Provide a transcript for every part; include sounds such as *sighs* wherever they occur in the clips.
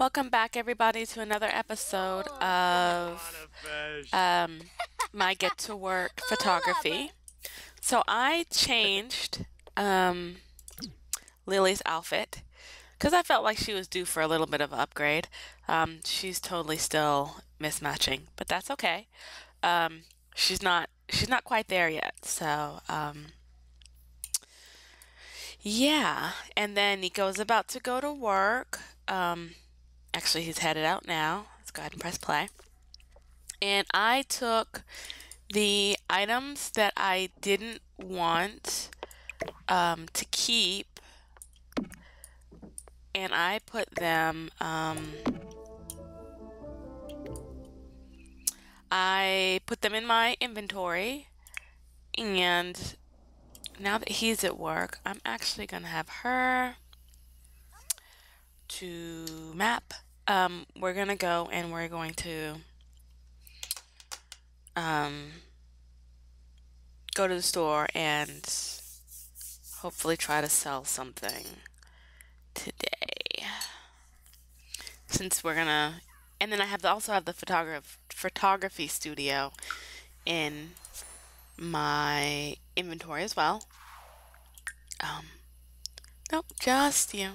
Welcome back, everybody, to another episode of um, my *laughs* Get to Work photography. So I changed um, Lily's outfit because I felt like she was due for a little bit of an upgrade. Um, she's totally still mismatching, but that's okay. Um, she's not she's not quite there yet. So um, yeah, and then Nico's about to go to work. Um, actually, he's headed out now. Let's go ahead and press play. And I took the items that I didn't want um, to keep and I put them, um, I put them in my inventory and now that he's at work, I'm actually going to have her to map. Um, we're going to go and we're going to um, go to the store and hopefully try to sell something today. Since we're going to and then I have to also have the photograph photography studio in my inventory as well. Um, nope, just you.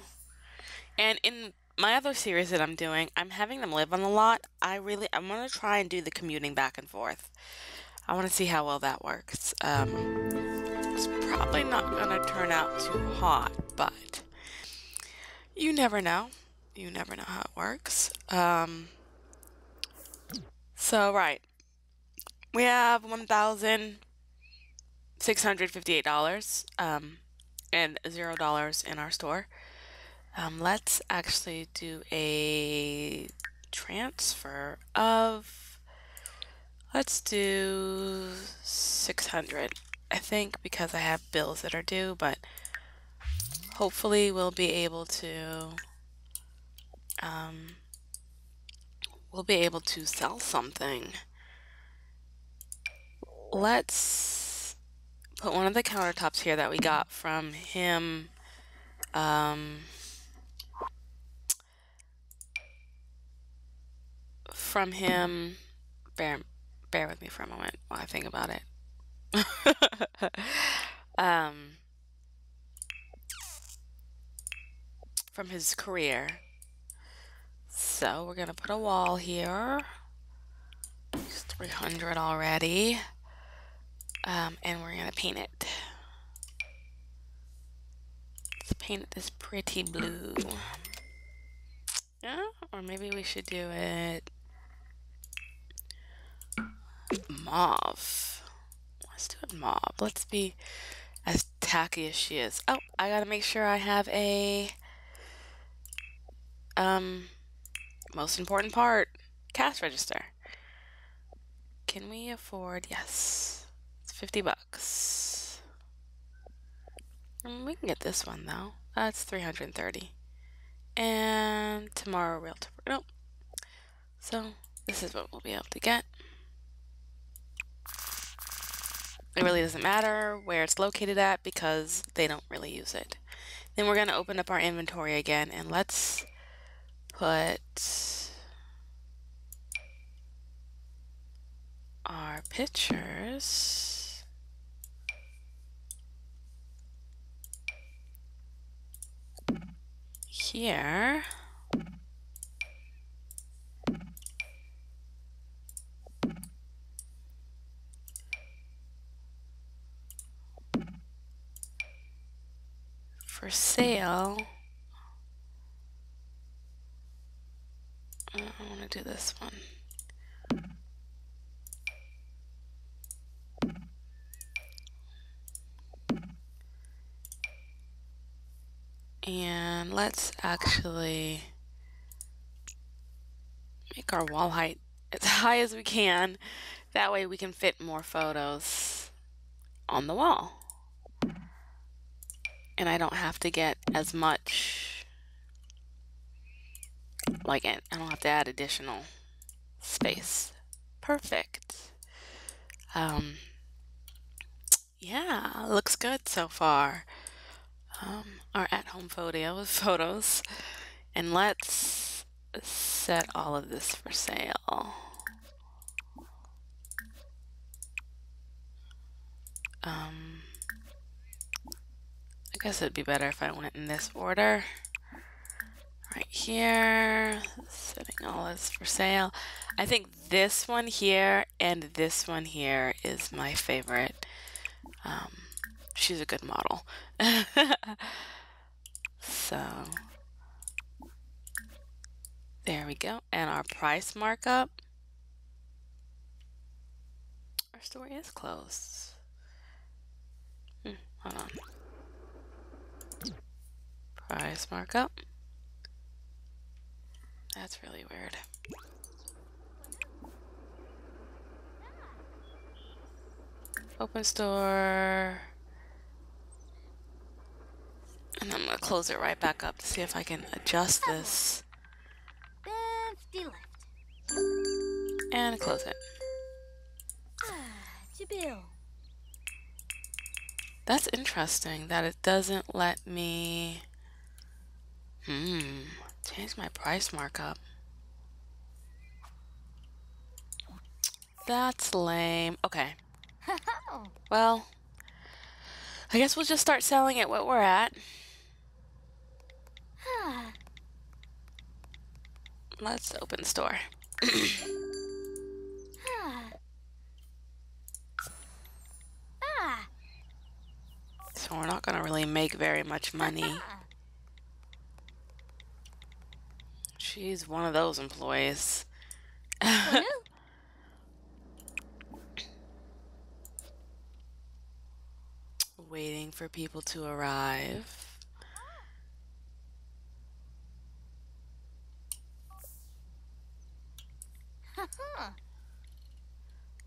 And in my other series that I'm doing, I'm having them live on the lot. I really, I want to try and do the commuting back and forth. I want to see how well that works. Um, it's probably not going to turn out too hot, but you never know. You never know how it works. Um, so, right. We have 1,000 $658 um, and $0 in our store. Um, let's actually do a transfer of, let's do 600 I think because I have bills that are due, but hopefully we'll be able to, um, we'll be able to sell something. Let's put one of the countertops here that we got from him. Um, from him. Bear, bear with me for a moment while I think about it. *laughs* um, from his career. So we're gonna put a wall here. It's 300 already. Um, and we're going to paint it. Let's paint it this pretty blue. Yeah, or maybe we should do it mauve. Let's do it mauve. Let's be as tacky as she is. Oh, I gotta make sure I have a um most important part cash register. Can we afford yes. it's 50 bucks. we can get this one though. That's 330. And tomorrow realtor. Nope. So this is what we'll be able to get. It really doesn't matter where it's located at because they don't really use it. Then we're going to open up our inventory again and let's put our pictures here. For sale. I want to do this one. And let's actually make our wall height as *laughs* high as we can. That way we can fit more photos on the wall. And I don't have to get as much, like I don't have to add additional space. Perfect. Um, yeah, looks good so far um, our at-home photo *laughs* photos and let's set all of this for sale. Um, guess it'd be better if I went in this order. Right here, setting all this for sale. I think this one here and this one here is my favorite. Um, she's a good model. *laughs* so there we go. And our price markup. Our store is closed. Hmm, hold on. Price markup. That's really weird. Open store. And I'm gonna close it right back up to see if I can adjust this. And close it. That's interesting that it doesn't let me. Hmm. Change my price markup. That's lame. Okay. *laughs* Well, I guess we'll just start selling it what we're at. Let's open the store. *coughs* So we're not going to really make very much money. *laughs* ah. She's one of those employees. *laughs* Waiting for people to arrive.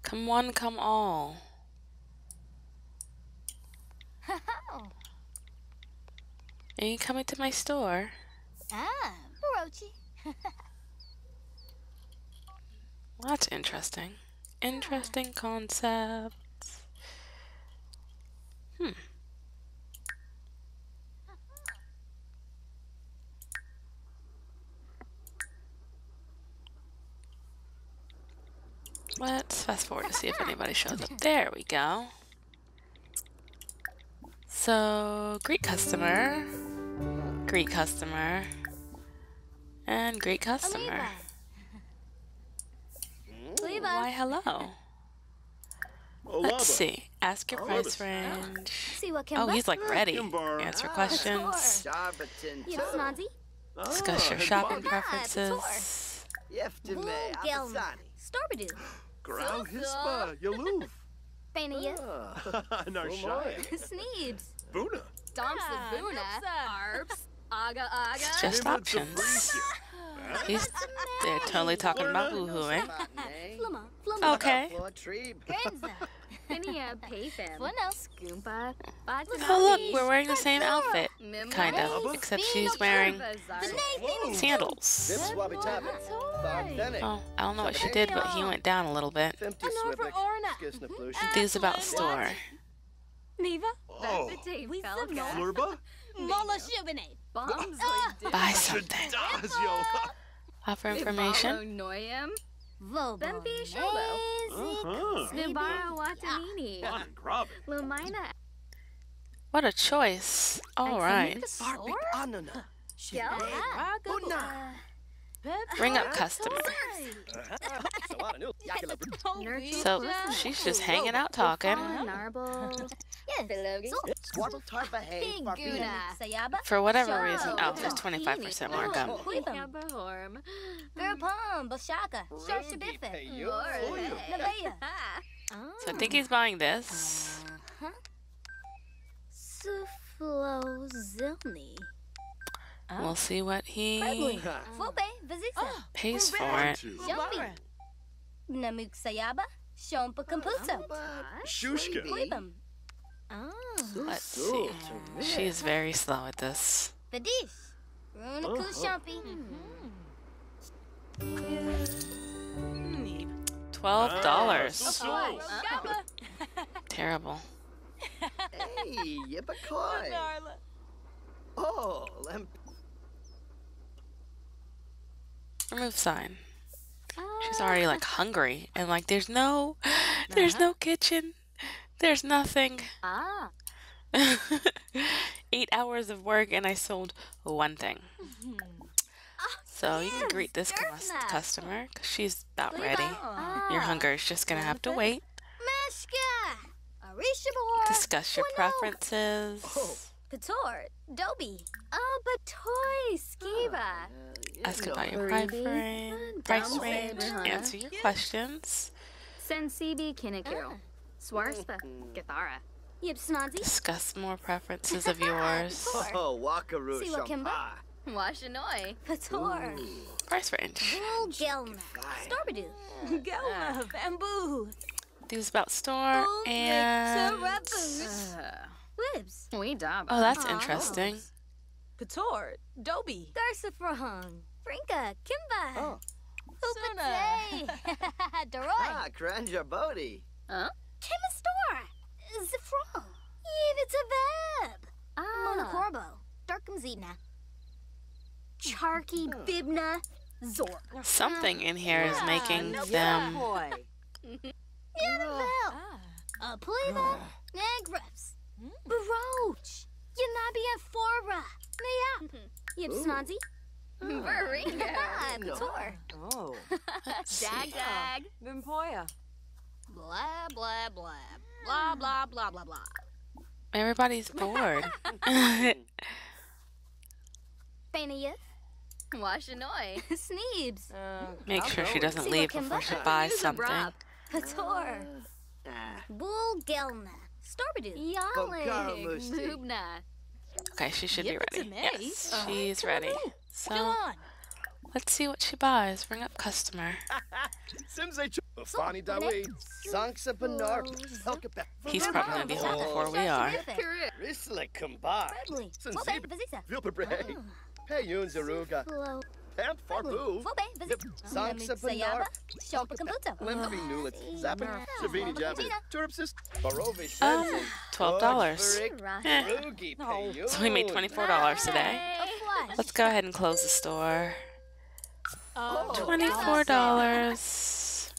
Come one, come all. Are you coming to my store? Ah, Barochi. Well, that's interesting. Interesting concept. Hmm. Let's fast forward to see if anybody shows up. There we go. So, greet customer, greet customer, and great customer. Levi. *laughs* Why, hello. Let's see. Ask your price range. See what Oh, he's like ready. Answer Ah, questions. Darbatin. You know, Snodzy? Discuss your Ah, shopping Ah, preferences. Yeftime Gelm. Abasani. Starbadoo. Ground Hispa Yaloof. *laughs* Fanaya. *laughs* Narshai. Sneebs. Buna. Domps the Buna, Arbs, Aga Aga. It's just options. *laughs* He's they're totally talking about woohooing. Eh? Flumma. Flumma. Okay. Grenza. Finia, Payfam. Funnel. Goomba, Oh look, we're wearing the same outfit, kind of, except she's wearing sandals. Oh, I don't know what she did, but he went down a little bit. Fifty An over Swibbick. Orna. Skisnaplush. Mm-hmm. These about store. Neva. Oh. We Flurba? Mola Shubine. Bombs Buy something. Offer information. Noyam. Vobo. Bempi Shobo. Uh-huh. Nibara Watanini. Lumina. What a choice. All right. Barbie Anana. Gel. Una. Bring up customer. So *laughs* she's just hanging out talking. Narble. *laughs* Yes. So, Squabble Tarba Hay. Big Barbie. Guna. Sayaba. For whatever reason. Oh, there's 25% markup. Quibum. Yabahorm. Verpum. Bashaka. Sharsha Ruby Biffet. Payu. Nevaeh. *laughs* Ah. So I think he's buying this. Uh-huh. Suflo Zilni. We'll oh. see what he pays for it. Jumpy. Namuk Sayaba. Shompa Kampuso. Shushka. Oh. Let's see. She's very slow at this. Vadish. Runaku Shumpy. Twelve dollars. Oh, *laughs* Terrible. Hey, Yippee *laughs* Oh, remove sign. She's already like hungry and like there's no *gasps* there's no kitchen. There's nothing. Ah. *laughs* Eight hours of work and I sold one thing. *laughs* So you can greet this customer 'cause she's about ready. Ah. Your hunger is just gonna have to wait. Meshka. Arisha Boar. Discuss your preferences. Pator. Dobie. Oh, but toy, Skiba. Ask about your Baby. preference, price range, answer your questions, Sensibi Kinnikiru. Ah. Swarspa. Githara. Yip Snodzy. discuss more preferences of *laughs* yours, Oh, Wakaru See what Kimba? Shampa. *laughs* Washanoi. Pator. price range. Bull Gelna. Storbadu. Gelna, bamboo. These about store and Sarabus. Libs. We dab. oh, that's Aw. interesting. Pator, Dobie. Garsafrahung. Frinka. Kimba. Oh. Hoopatay. *laughs* Deroy. Ah, Granja Bodhi. Kimistora. Zifro. Yivitaveb. Ah. Monocorbo. Darkum Zina. Charky Bibna. Zork. Something in here is making no them. boy. *laughs* Yanavel. Ah. A Pleva. Negrips. Baroach. Yanabia Fora. Maya. Yip Snodzy. Baringa. *laughs* Pator. Oh, *laughs* *laughs* Dag dag. Vimpoya. Blah, blah, blah. Blah, blah, blah, blah, blah. Everybody's bored. Fanaya. Washanoi. Sneebs. Uh, Make sure she doesn't leave before she buys something. brop. Pator. Ah, Bull Gelna. Storbadu. Yalik. Lubna. Okay, she should be Yep, it's ready. Yes, Uh, she's ready. Go So on. let's see what she buys. Bring up customer. *laughs* Simsay Fani Dawi. Sanksa Panar. Helkapa. He's probably gonna be home before we are. Kuru. Risle Kumbai. Ugly. Since Fobe, he- Vazisa. Vilpabre. Payun Zaruga. Hello. Pant Farbu. Fobe, Vazisa. Sanksa Sayaba. Panar. Shompa Kamputo. Lempi Nulit. Zappin. Savini Jabbin. Turpsis. Barovish. Twelve dollars. Rugi. Payun. So we made twenty-four dollars today. Let's go ahead and close the store. Oh, Twenty-four dollars.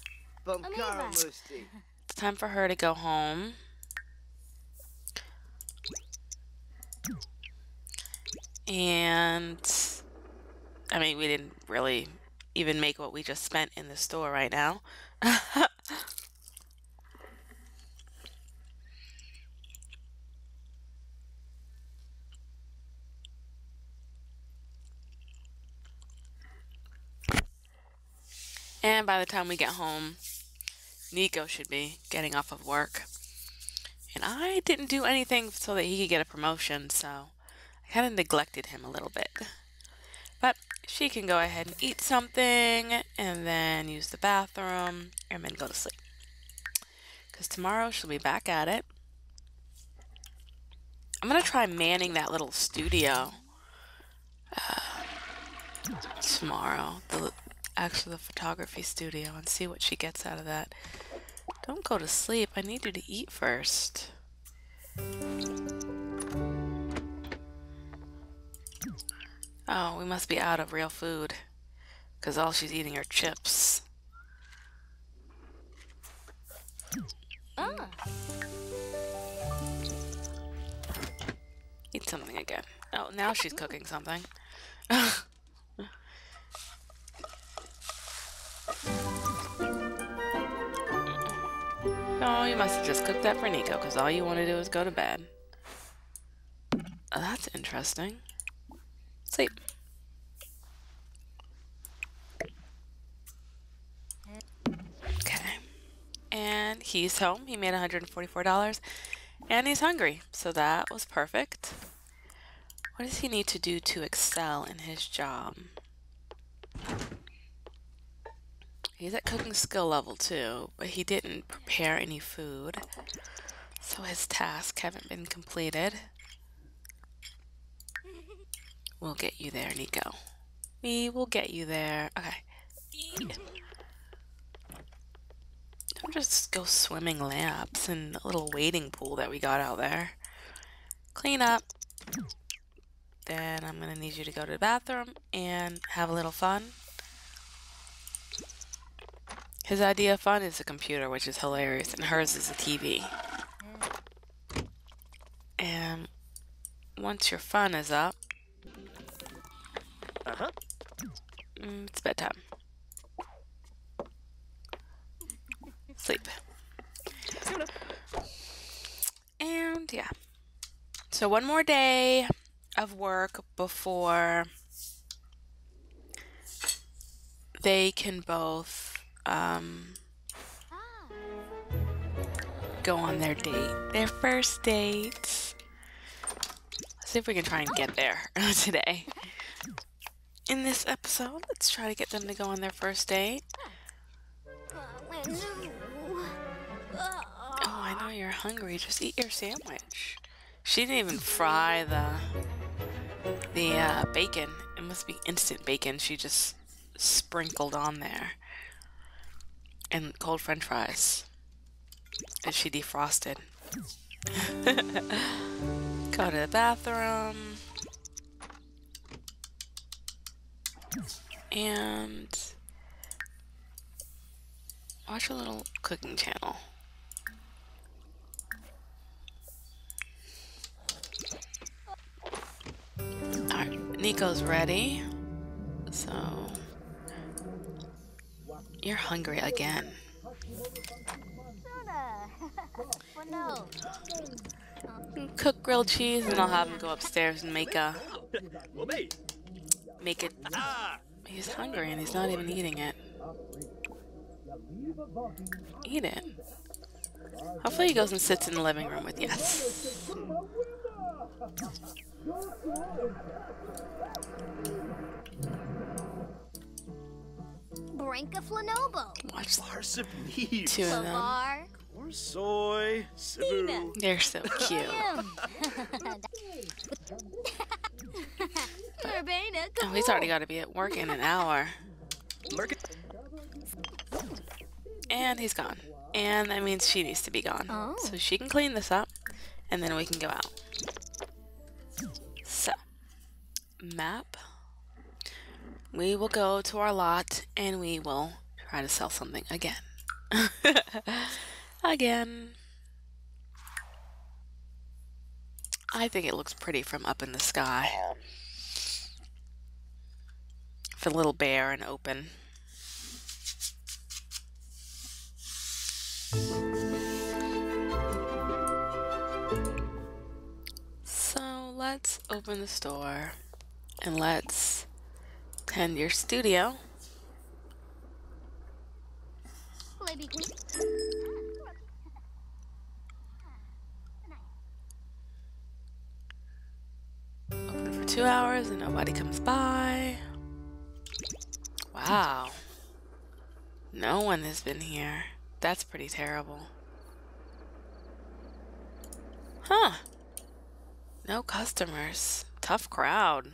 Bokara Amiva. Musti. It's time for her to go home. And I mean, we didn't really even make what we just spent in the store right now. *laughs* and by the time we get home, Nico should be getting off of work. And I didn't do anything so that he could get a promotion, so I kind of neglected him a little bit. But she can go ahead and eat something and then use the bathroom and then go to sleep. Because tomorrow she'll be back at it. I'm going to try manning that little studio uh, tomorrow. The, actually, the photography studio and see what she gets out of that. Don't go to sleep. I need you to eat first. Oh, we must be out of real food. Because all she's eating are chips. Ah. Eat something again. Oh, now she's cooking something. *laughs* oh, you must have just cooked that for Nico because all you want to do is go to bed. Oh, that's interesting. Sleep. Okay. And he's home. He made $144 and he's hungry. So that was perfect. What does he need to do to excel in his job? He's at cooking skill level two, but he didn't prepare any food. So his tasks haven't been completed. We'll get you there, Nico. We will get you there. Okay. Don't just go swimming laps in a little wading pool that we got out there. Clean up. Then I'm gonna need you to go to the bathroom and have a little fun His idea of fun is a computer, which is hilarious, and hers is a TV. And once your fun is up, it's bedtime. Sleep. And yeah. So one more day of work before they can both um, go on their date, their first date. Let's see if we can try and get there *laughs* today. In this episode, let's try to get them to go on their first date. Oh, I know you're hungry. Just eat your sandwich. She didn't even fry the the uh, bacon. It must be instant bacon. She just sprinkled on there. And cold French fries. And she defrosted. *laughs* Go to the bathroom. And watch a little cooking channel. Alright, Nico's ready. So you're hungry again. *laughs* Cook grilled cheese and I'll have him go upstairs and make a Well, mate. Make it he's hungry and he's not even eating it. Eat it. Hopefully he goes and sits in the living room with yes. Brinka Flanobo. Watch Bars of meat. two of them. Or soy. They're so cute. *laughs* *laughs* *laughs* Urbana. Oh, he's already got to be at work in an hour. Merc- And he's gone. And that means she needs to be gone. Oh. So she can clean this up, and then we can go out. So, map. We will go to our lot, and we will try to sell something again. *laughs* again. I think it looks pretty from up in the sky. For little bare and open. So let's open the store and let's tend your studio. Open for two hours and nobody comes by. Wow. No one has been here. That's pretty terrible. Huh. No customers. Tough crowd.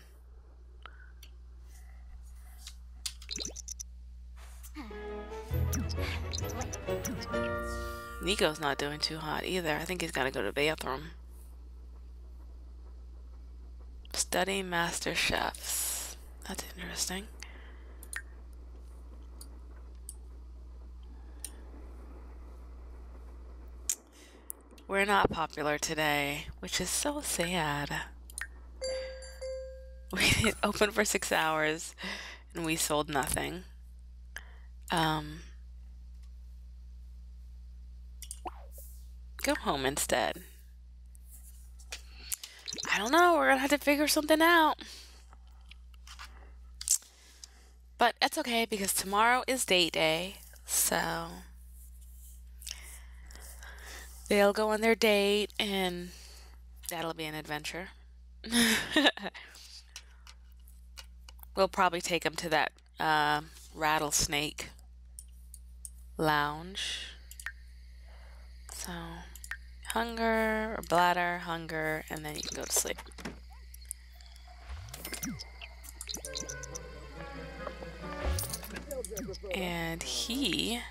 Nico's not doing too hot either. I think he's gotta go to the bathroom. Study master chefs. That's interesting. We're not popular today, which is so sad. *laughs* We opened for six hours and we sold nothing. Um, go home instead. I don't know. We're gonna have to figure something out. But that's okay because tomorrow is date day. So they'll go on their date and that'll be an adventure. *laughs* we'll probably take them to that uh, rattlesnake lounge. So hunger or bladder, hunger, and then you can go to sleep. And he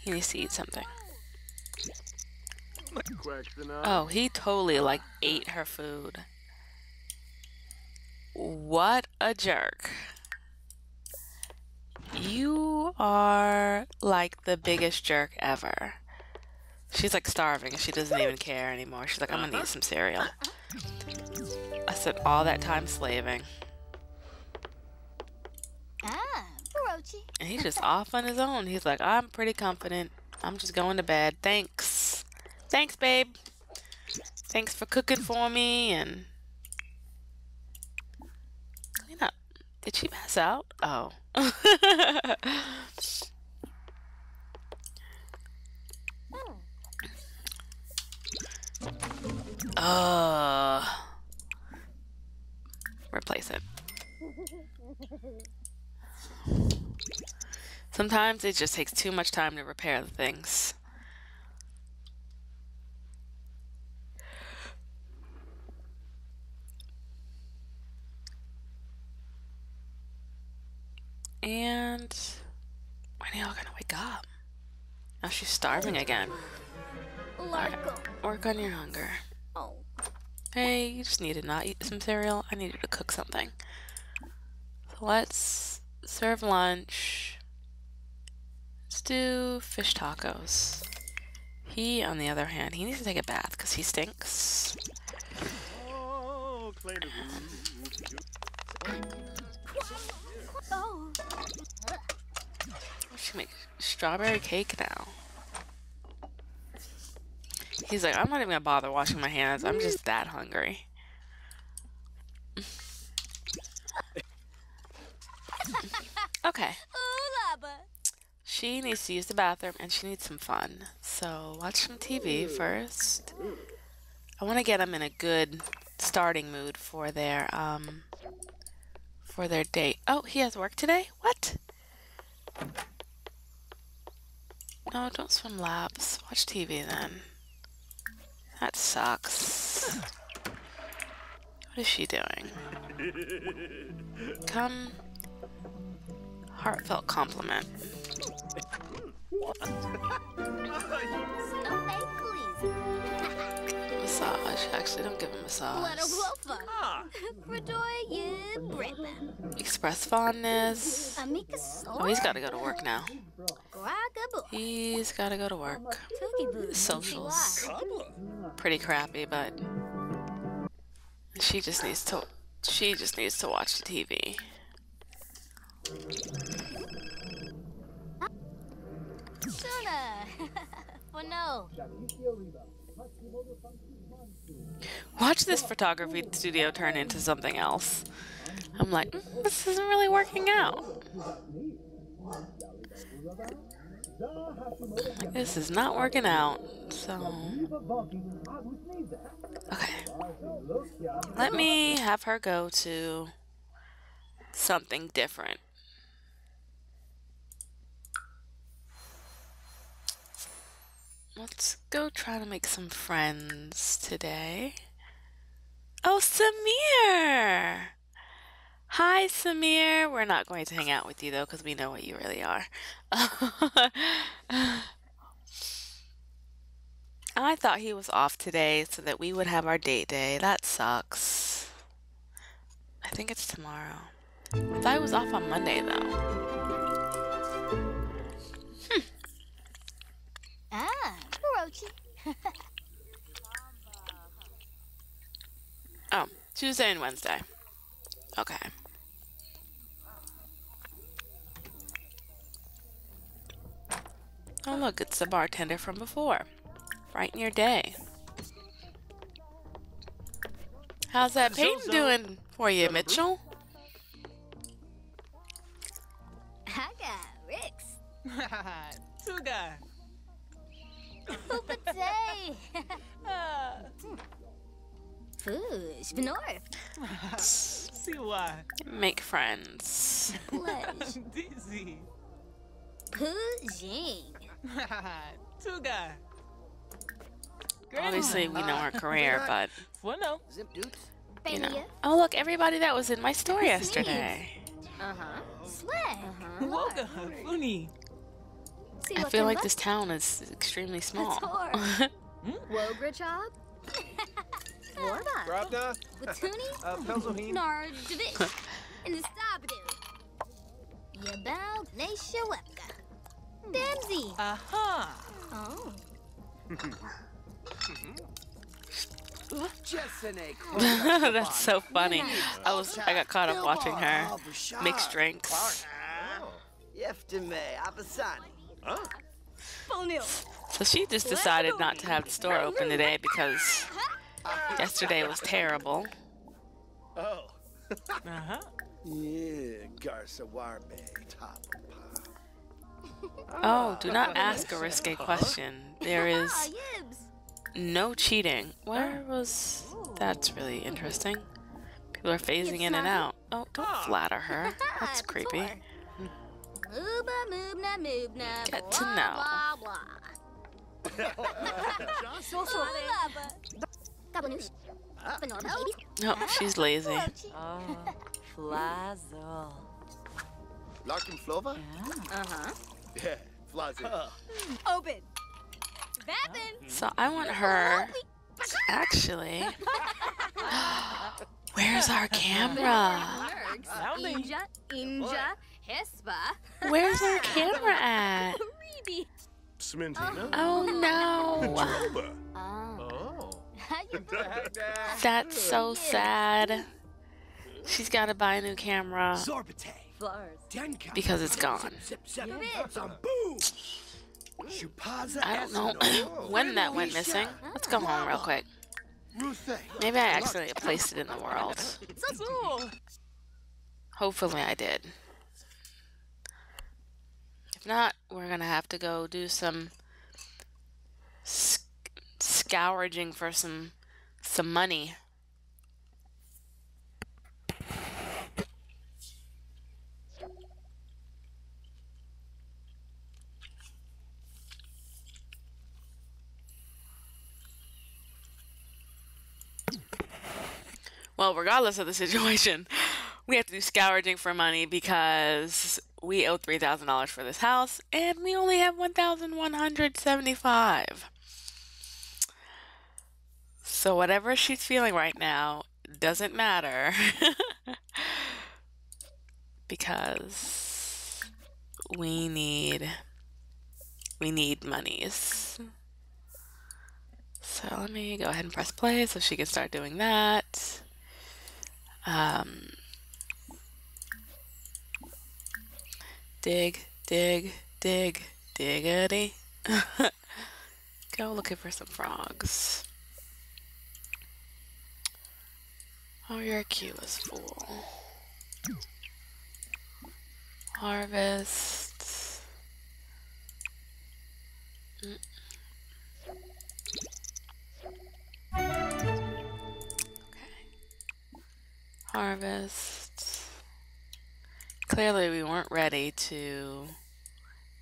he needs to eat something. Oh, he totally like ate her food. What a jerk. You are like the biggest jerk ever. She's like starving. She doesn't even care anymore. She's like, I'm gonna eat some cereal. I spent all that time slaving. And he's just off on his own. He's like, I'm pretty confident. I'm just going to bed. Thanks. Thanks, babe. Thanks for cooking for me and clean up. Did she pass out? Oh. *laughs* uh replace it. Sometimes it just takes too much time to repair the things. And when are y'all gonna wake up? Now she's starving again. Alright, work on your hunger. Oh. Hey, you just need to not eat some cereal. I need you to cook something. So let's serve lunch. Let's do fish tacos. He, on the other hand, he needs to take a bath because he stinks. Oh. Oh. She make strawberry cake now. He's like, I'm not even gonna bother washing my hands. I'm just that hungry. okay. She needs to use the bathroom and she needs some fun. So watch some TV first. I want to get them in a good starting mood for their um for their date. Oh, he has work today? What? No, don't swim laps. Watch TV then. That sucks. What is she doing? Come. Heartfelt compliment. Massage. Actually, don't give him a Let massage. her wolfa. Fredoye Britain. Express fondness. Amika Oh, he's got to go to work now. Gragabu. He's got to go to work. Toogie. Socials. Pretty crappy, but she just needs to. She just needs to watch the TV. *laughs* For no. Watch this photography studio turn into something else. I'm like, "Mm, this isn't really working out. This is not working out. So, okay. Let me have her go to something different. Let's go try to make some friends today. Oh, Samir! Hi, Samir. We're not going to hang out with you though, because we know what you really are. *laughs* I thought he was off today so that we would have our date day. That sucks. I think it's tomorrow. I thought he was off on Monday though. Barochi. *laughs* Oh, Tuesday and Wednesday. Okay. Oh, look, it's the bartender from before. Brighten your day. How's that painting So-so. doing for you, Mitchell? Haga, Rix. Tuga. Pupate. Ah, Foosh. Benor. Siwa. Make friends. Plush. *laughs* Dizzy. Pujing. *laughs* Tuga. Obviously, we know her career, but, Bueno. Zip doots. you know. Oh, look, everybody that was in my store yesterday. Uh-huh. Swag. Woga. Funi. See I feel like look- this town is extremely small. *laughs* Wogra job? Warba. Pravda? Watuni. Pelzoheen? Nardvik. And the Stabadu. Yabal Nesha Wepka. Aha. Oh. *laughs* *laughs* That's so funny. I was I got caught up watching her mix drinks. Yeftime So she just decided not to have the store open today because yesterday was terrible. Oh. Uh-huh. Yeah, Garza Warbe, top Oh, do not ask a risque question. There is Yibs. no cheating. Where was that's really interesting. People are phasing in and out. Oh, don't flatter her. That's creepy. Mooba moobna moobna. Get blah, to know. Blah blah. Gabanoosh. No, she's lazy. Oh, Flazzle. Larkin Flova? Uh-huh. Yeah, Flazzy. *laughs* Open. Vappin. So I want her actually. *laughs* *gasps* Where's our camera? Nergs. Sounding. Inja. Inja. Hespa. Where's our camera at? *laughs* Reedy. Smintina? Oh no. *laughs* Trova. Oh. Oh. *laughs* That's so sad. She's got to buy a new camera Sorbete. Because it's gone. Zip, zip, Yeah. Zambu. Chupaza. I don't know when that went missing. Let's go home real quick. Maybe I accidentally placed it in the world. Hopefully I did. If not, we're gonna have to go do some sc- scourging for some some money. Well, regardless of the situation, we have to do scourging for money because we owe three thousand dollars for this house and we only have one thousand one hundred seventy-five. So whatever she's feeling right now doesn't matter *laughs* because we need we need monies. So let me go ahead and press play so she can start doing that. Um, dig, dig, dig, diggity. *laughs* Go looking for some frogs. Oh, your queue is full. Harvest. Mm. Okay. Harvest. Clearly, we weren't ready to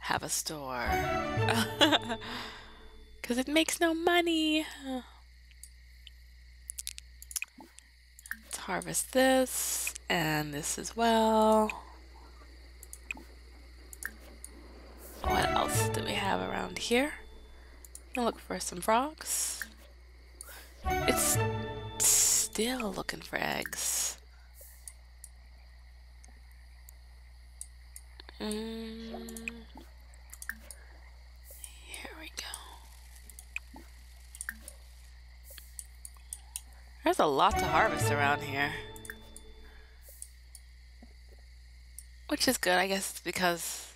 have a store. *laughs* Because it makes no money. Let's harvest this and this as well. What else do we have around here? Gonna look for some frogs. It's still looking for eggs. Mm. Here we go. There's a lot to harvest around here. Which is good, I guess because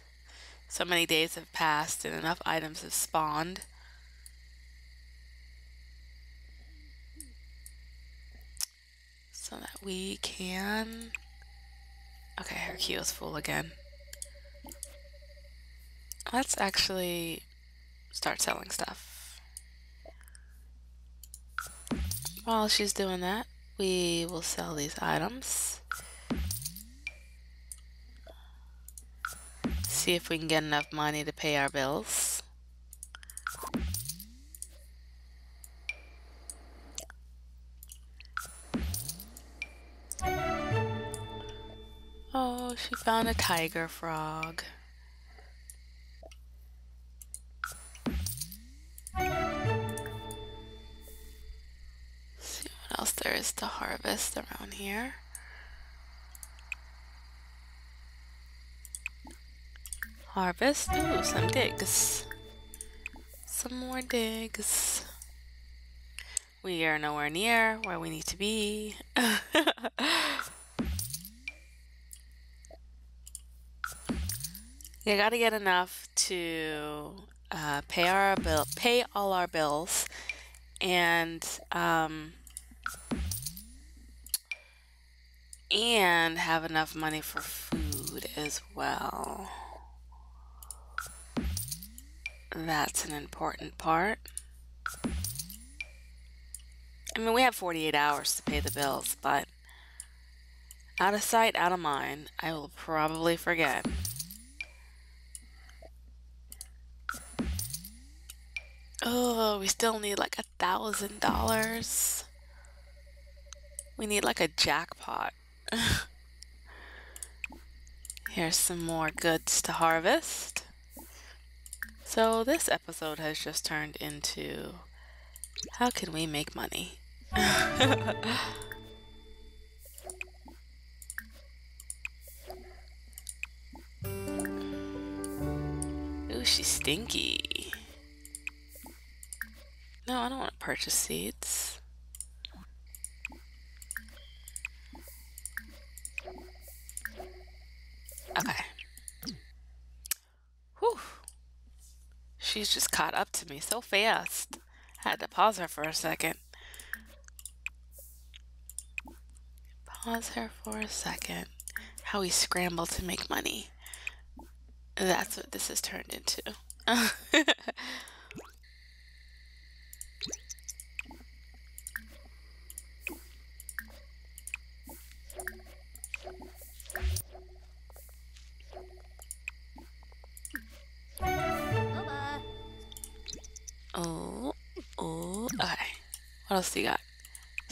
so many days have passed and enough items have spawned. So that we can... Okay, her queue is full again. Let's actually start selling stuff. While she's doing that, we will sell these items. See if we can get enough money to pay our bills. Oh, she found a tiger frog. See what else there is to harvest around here. Harvest. Ooh, some digs. Some more digs. We are nowhere near where we need to be. *laughs* you gotta get enough to uh, pay our bill, pay all our bills, and um, and have enough money for food as well. That's an important part. I mean, we have 48 hours to pay the bills, but out of sight, out of mind, I will probably forget. Oh, we still need like a thousand dollars. We need like a jackpot. *laughs* Here's some more goods to harvest. So this episode has just turned into how can we make money? *laughs* Ooh, she's stinky. No, I don't want to purchase seeds. Okay. Whew. She's just caught up to me so fast. I had to pause her for a second. Pause her for a second. How we scramble to make money. That's what this has turned into. *laughs*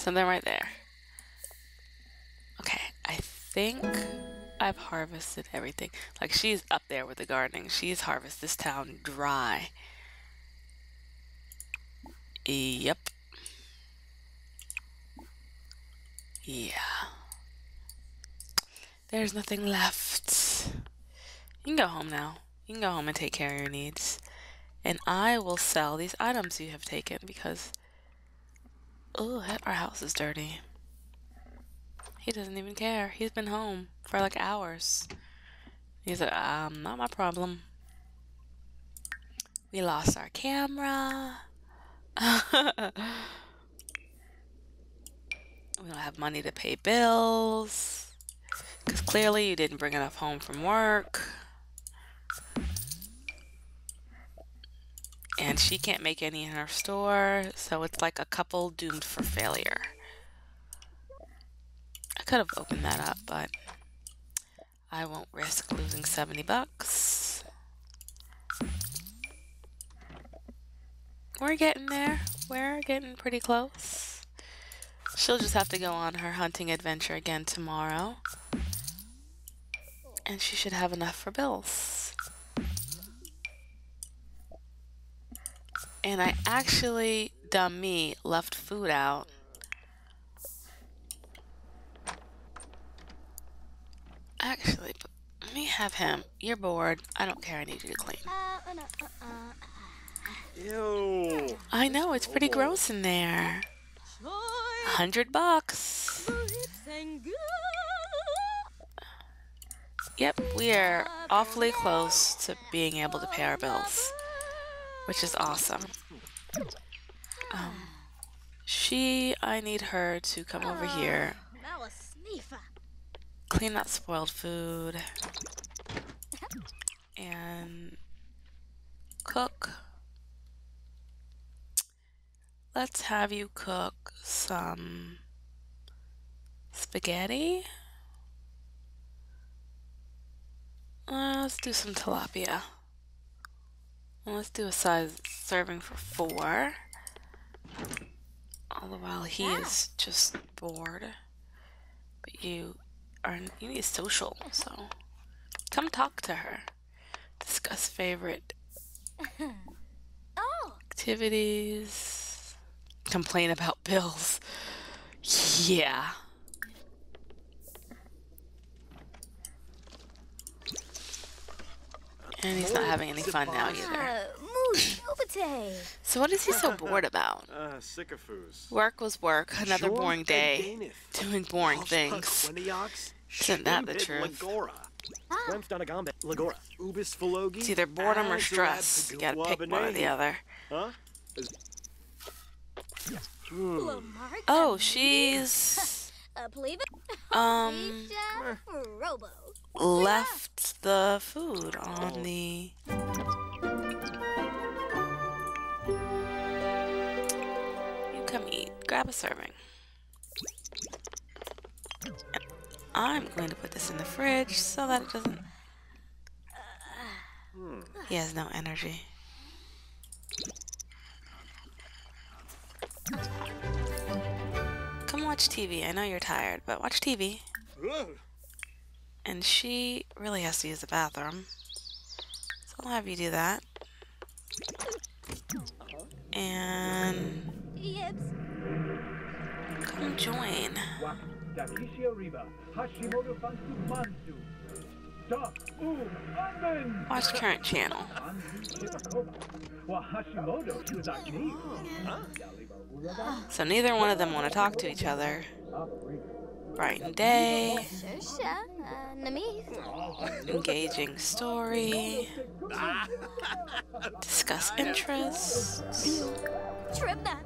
Something right there. Okay, I think I've harvested everything. Like she's up there with the gardening. She's harvested this town dry. Yep. Yeah. There's nothing left. You can go home now. You can go home and take care of your needs. And I will sell these items you have taken because. Oh, our house is dirty. He doesn't even care. He's been home for like hours. He's like, um, not my problem. We lost our camera. *laughs* we don't have money to pay bills. Because clearly you didn't bring enough home from work. And she can't make any in her store, so it's like a couple doomed for failure. I could have opened that up, but I won't risk losing 70 bucks. We're getting there. We're getting pretty close. She'll just have to go on her hunting adventure again tomorrow. And she should have enough for bills. And I actually, dumb me, left food out. Actually, let me have him. You're bored. I don't care. I need you to clean. Ew. I know, it's pretty gross in there. Hundred bucks. Yep, we are awfully close to being able to pay our bills, which is awesome. Um, she, I need her to come over here, Now a sneefer. clean that spoiled food, and cook. Let's have you cook some spaghetti. Uh, let's do some tilapia. And let's do a size serving for four. All the while he is just bored. But you are you need social, so come talk to her. Discuss favorite *laughs* Oh, activities. Complain about bills. *laughs* Yeah. And he's not having any fun now either. Uh. So what is he so bored about? *laughs* Uh, sycophants. Work was work. Another boring day. Doing boring things. Isn't that the truth? Lagora. Swemf Donagambe, Lagora. Ubis Philogi. It's either boredom or stress. You gotta pick one or the other. Huh? Oh, she's *laughs* Plebe, um Isha, Robo. Oh, left the food on oh. the You come eat. Grab a serving. And I'm going to put this in the fridge so that it doesn't hmm. He has no energy. Come watch TV. I know you're tired, but watch TV. And she really has to use the bathroom. So I'll have you do that. And Yips. come join. Dakishi Riba, Hashimoto Fansu Mansu, Stop, Oom, Amen! Watch current channel. Anzu Chipakoba, Wa Hashimoto Shuzakni, So neither one of them want to talk to each other. Bright and day, Shersha, Namis. engaging story, discuss interests, Tribna.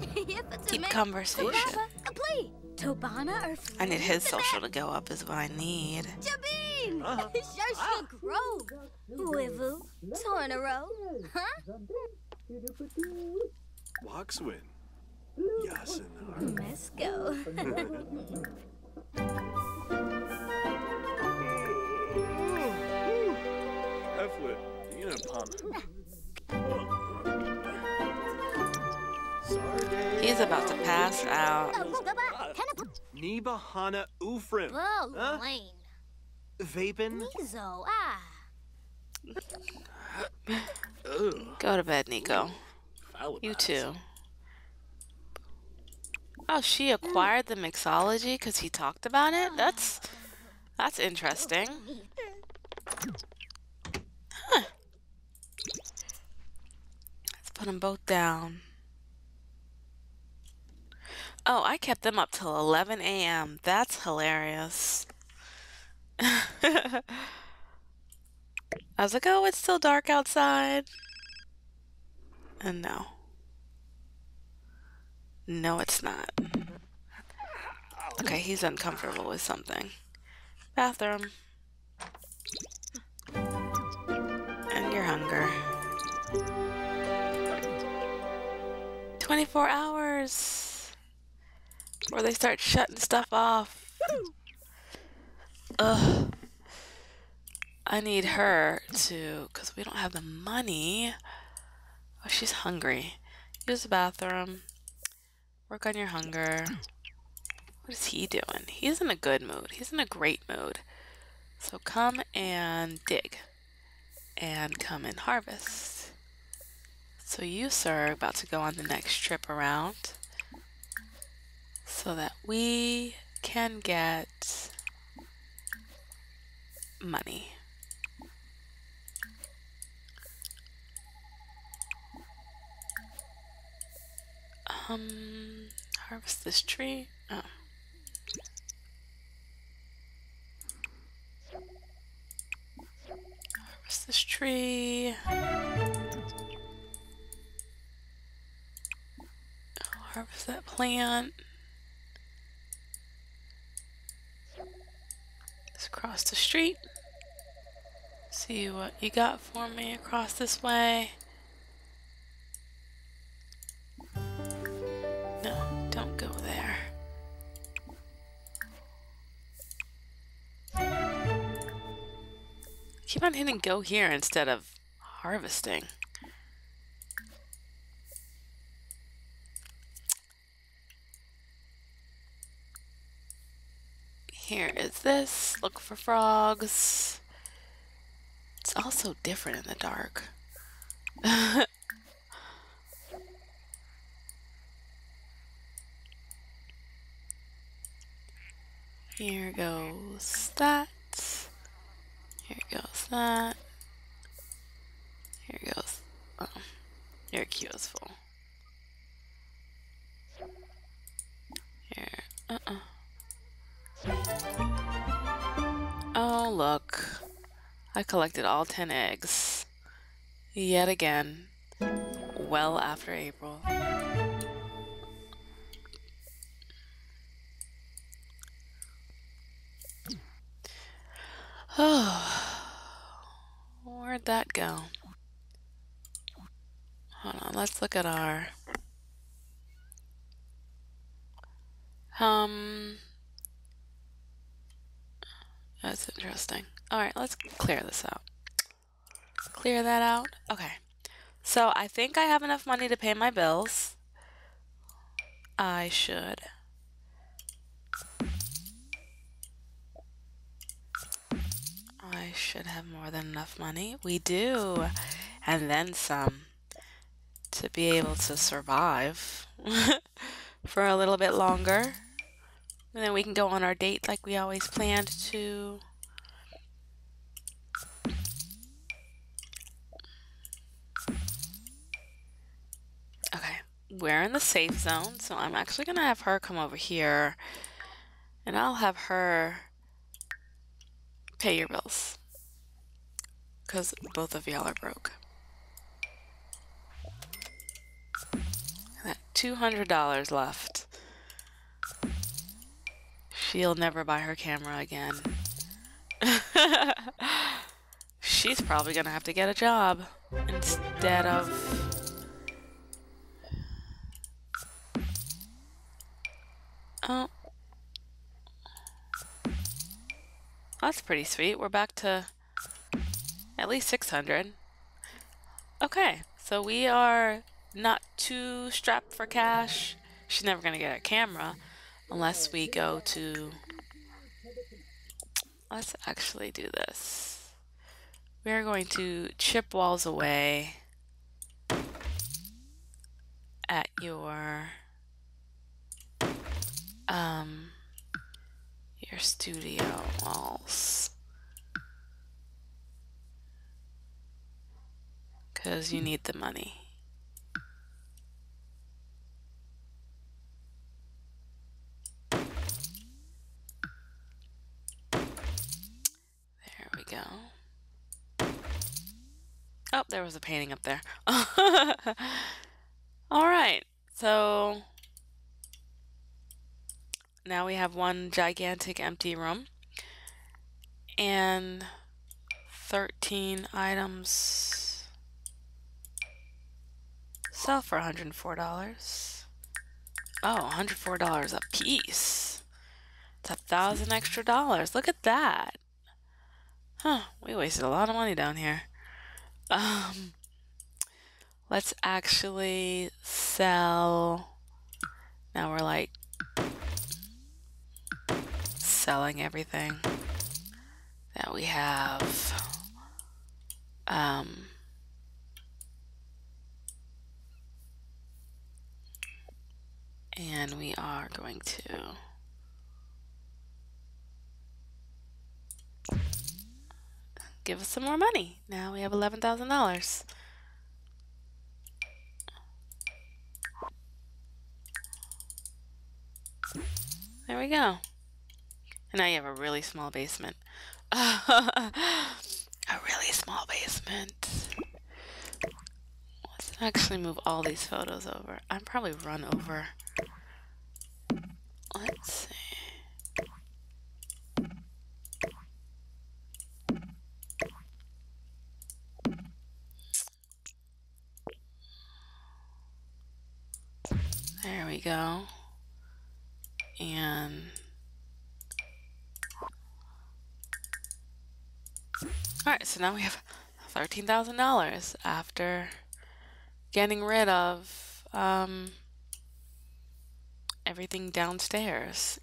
Yippa deep Tame. conversation. Kuraba, Kapli. Tobana or I need his social to go up is what I need. Jabin. Shersha Grove. Wivu. Tornaro. Huh? Waxwin. Yasinar. Mesco. Eflin. Dinapon. Sarde. He's about to pass out. Niba Hana Ufrim. Huh? Lane. Vapin. Mizo. Ah. Go to bed, Nico. You too. Oh, she acquired the mixology because he talked about it? That's that's interesting. Huh. Let's put them both down. Oh, I kept them up till 11 a.m. That's hilarious. I was like, oh, it's still dark outside. And no. No, it's not. Okay, he's uncomfortable with something. Bathroom. And your hunger. 24 hours before they start shutting stuff off. Ugh. I need her to, because we don't have the money. Oh, she's hungry. Use the bathroom. Work on your hunger. What is he doing? He's in a good mood. He's in a great mood. So come and dig. And come and harvest. So you, sir, are about to go on the next trip around. So that we can get money. Um, harvest this tree. Oh. Harvest this tree. Harvest that plant. Let's cross the street. See what you got for me across this way. On hitting go here instead of harvesting. Here is this. Look for frogs. It's also different in the dark. *laughs* Here goes that. Here goes that. Oh, your queue is full. Here. Uh-uh. Oh, look. I collected all 10 eggs. Yet again. Well after April. *sighs* Oh. Where'd that go? Hold on, let's look at our um that's interesting. Alright, let's clear this out. Clear that out. Okay. So I think I have enough money to pay my bills. I should. I should have more than enough money. We do. And then some to be able to survive *laughs* for a little bit longer. And then we can go on our date like we always planned to. Okay, we're in the safe zone, so I'm actually going to have her come over here and I'll have her pay your bills because both of y'all are broke. That $200 left. She'll never buy her camera again. *laughs* She's probably gonna have to get a job instead of. Oh. That's pretty sweet. We're back to at least 600. Okay, so we are not too strapped for cash. She's never gonna get a camera unless we go to. Let's actually do this. We are going to chip walls away at your um your studio walls. Because you need the money. There we go. Oh, there was a painting up there. *laughs* All right, so now we have one gigantic empty room and 13 items sell for $104. Oh, $104 a piece. It's a thousand extra dollars. Look at that. Huh, we wasted a lot of money down here. Um, let's actually sell. Now we're like selling everything that we have. Um, and we are going to give us some more money. Now we have $11,000. There we go. And now you have a really small basement. *laughs* a really small basement. Let's actually move all these photos over. I'm probably run over. Let's see. There we go. And Alright, so now we have $13,000 after getting rid of um, everything downstairs.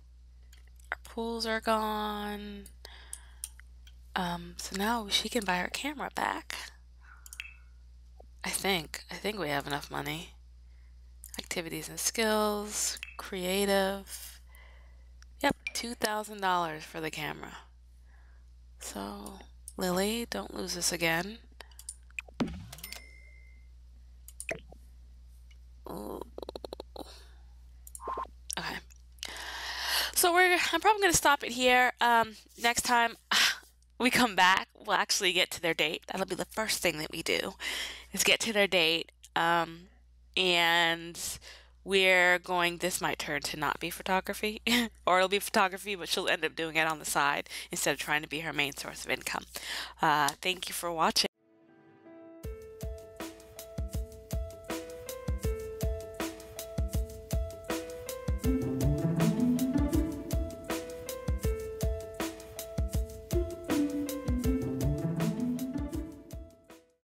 Our pools are gone. Um, so now she can buy her camera back. I think. I think we have enough money. Activities and skills, creative. Yep, $2,000 for the camera. So, Lily, don't lose this again. Okay. So we're I'm probably gonna stop it here. Um, next time *laughs* we come back, we'll actually get to their date. That'll be the first thing that we do, is get to their date. Um, and we're going. This might turn to not be photography, *laughs* or it'll be photography, but she'll end up doing it on the side instead of trying to be her main source of income. Uh, thank you for watching.